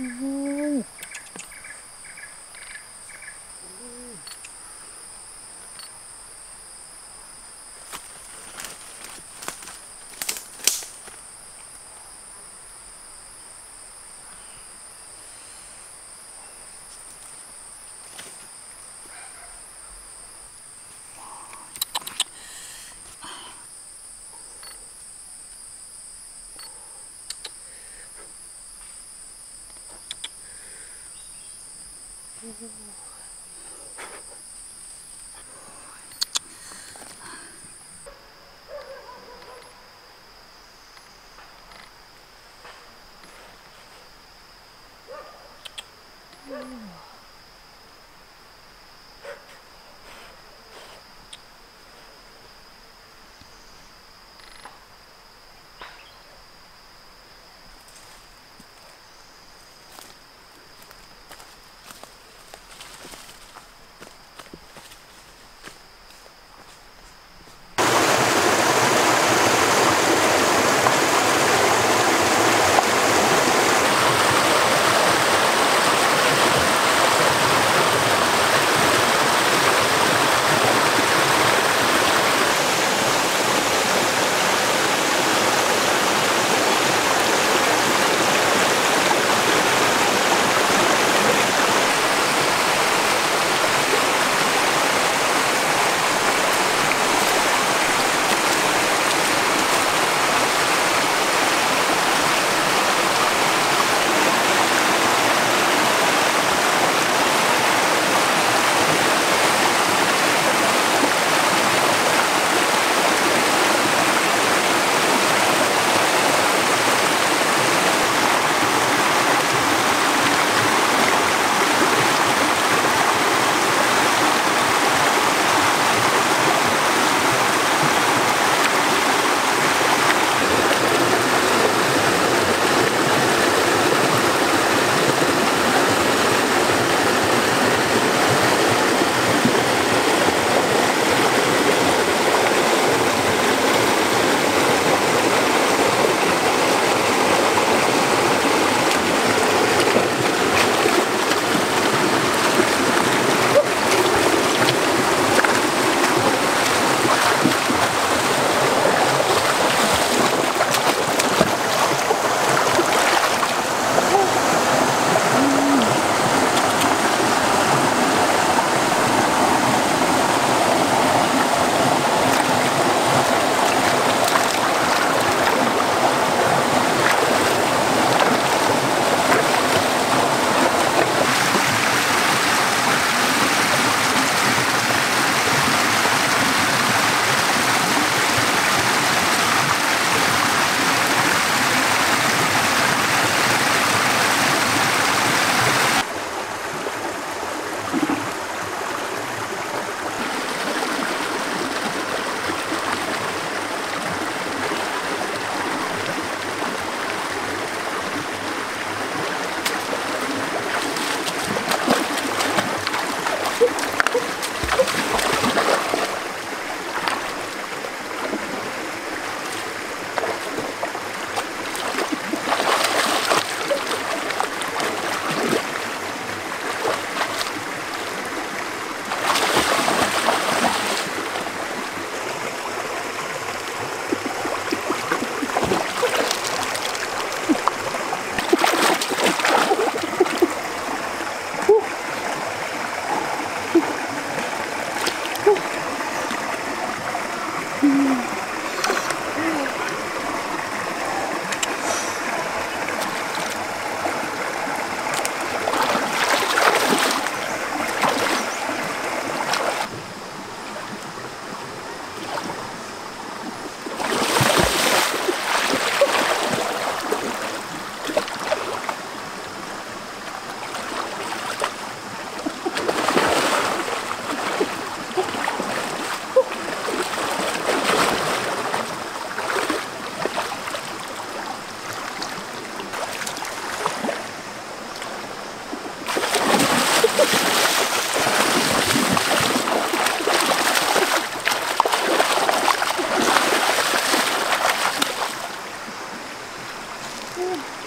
Uhum. Ooh. Ooh.